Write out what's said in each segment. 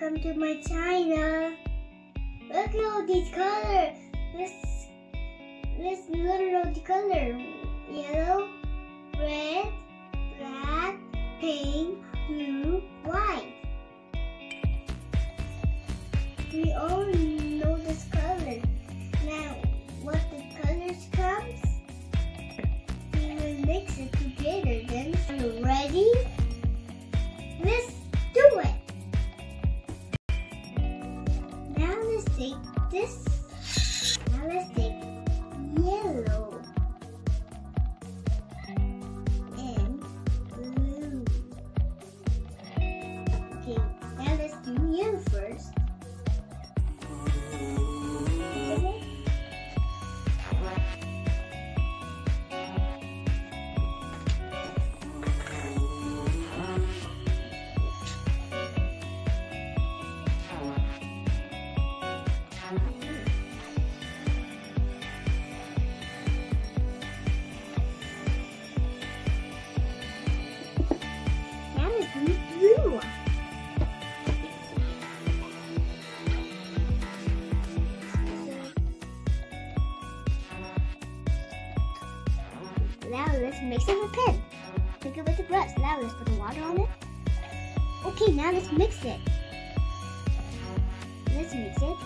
Welcome to my China. Look at all these colors. Let's let's learn all the color. Yellow, red, black, pink, blue, white. We all yellow first. Mix it with pen. Take it with the brush. Now let's put the water on it. Okay, now let's mix it. Let's mix it.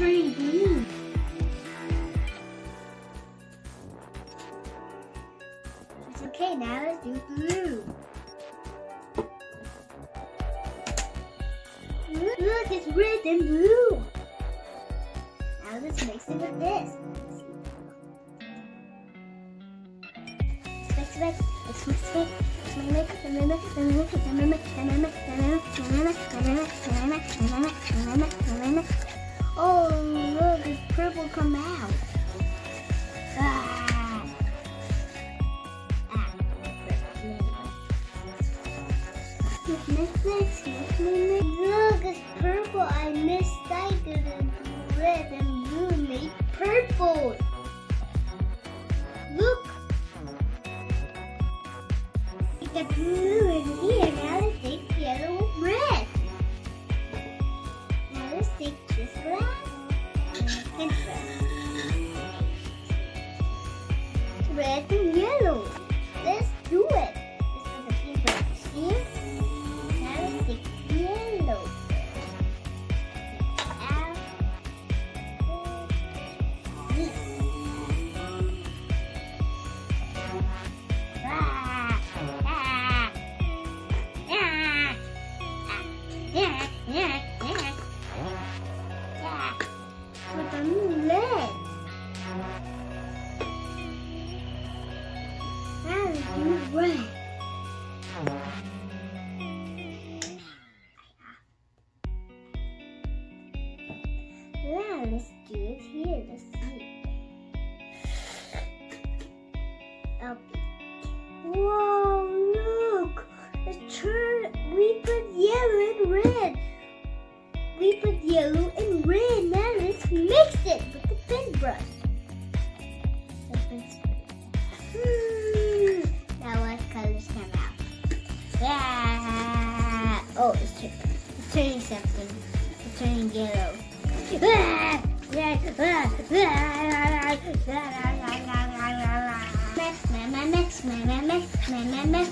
Look, it's okay, now let's do blue. Look, look, it's red and blue. Now let's mix it with this. Mix, mix, mix, mix, mix. Oh, look, it's purple come out. Ah. Ah. Mix, mix, mix, mix. Look, it's purple. I misstyped and red and blue made purple. Look. The blue in here. Now take this. Red and yellow. Mix, mix, mix.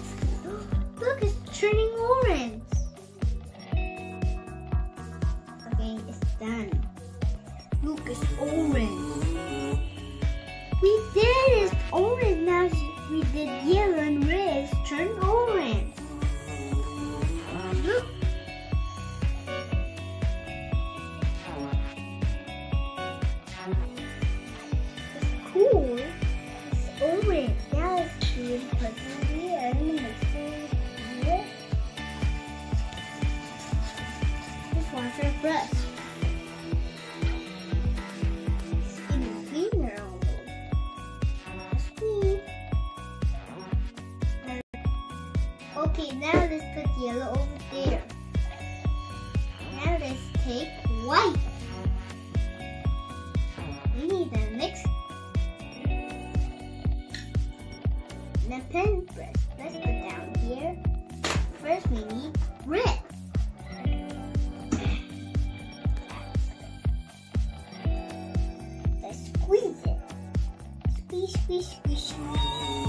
Look, it's turning orange. Okay, it's done. Look, it's orange. We did. It's orange. Now we did yellow and red. It's turned orange. Now let's put yellow over there. Now let's take white. We need a mix. The pen brush. Let's put down here. First we need red. Let's squeeze it. Squeeze, squeeze, squeeze, squeeze.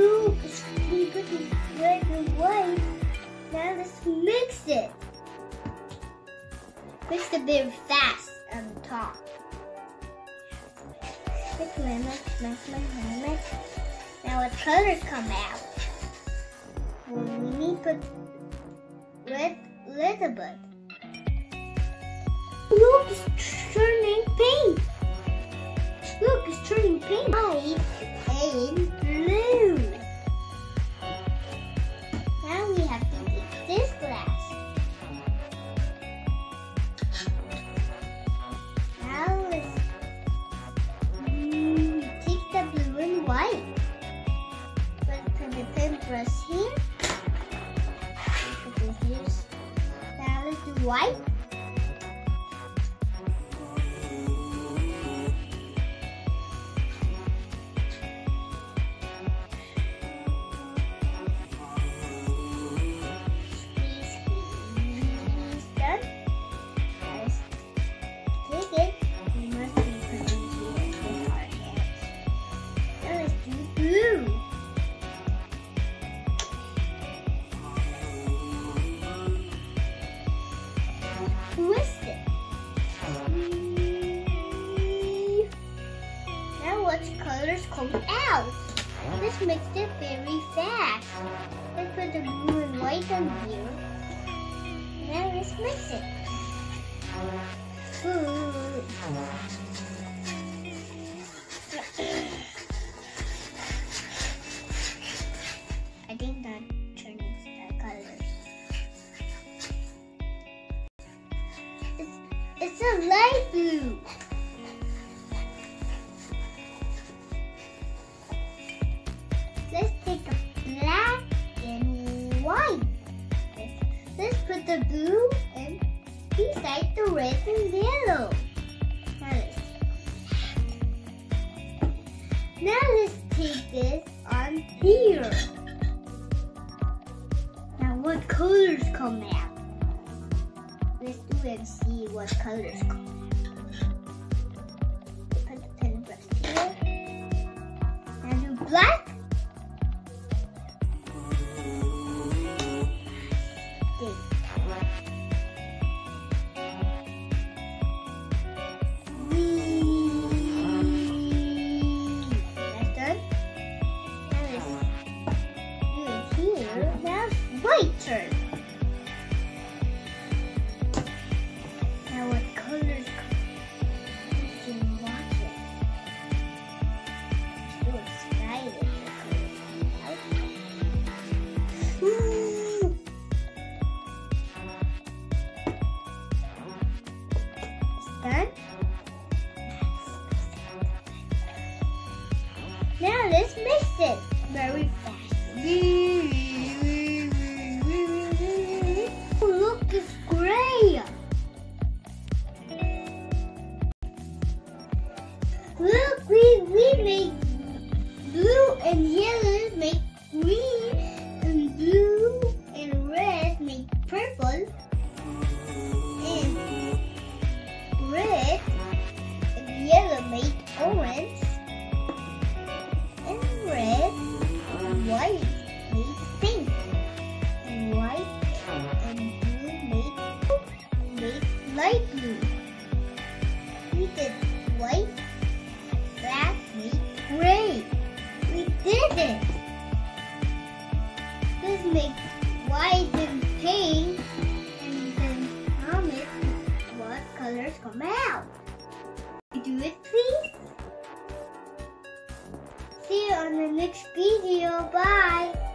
Ooh, we put the red and white. Now let's mix it. Mix it very fast on top. Mix, mix, mix, mix, mix. Now what colors come out? We need to put red little bit. Look, it's turning pink. Look, it's turning pink. White and blue. Now we have to take this glass. Makes it very fast. Let's put the blue and white on here. Now let's mix it. Let's put the blue and beside the red and yellow. Now let's, now let's take this on here. Now what colors come out? Let's do and see what colors come out. This makes white and pink and then promise what colors come out. Do it please. See you on the next video. Bye.